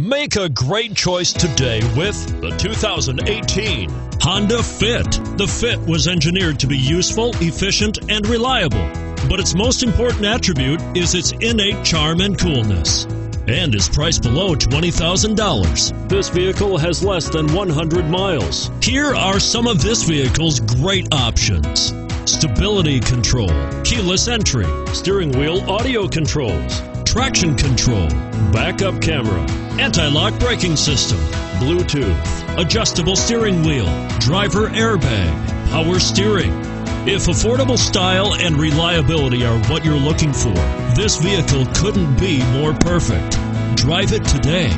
Make a great choice today with the 2018 Honda Fit. The Fit was engineered to be useful, efficient, and reliable, but its most important attribute is its innate charm and coolness and is priced below $20,000. This vehicle has less than 100 miles. Here are some of this vehicle's great options stability control, keyless entry, steering wheel audio controls, traction control, backup camera, anti lock braking system, Bluetooth, adjustable steering wheel, driver airbag, power steering. If affordable style and reliability are what you're looking for, this vehicle couldn't be more perfect. Drive it today.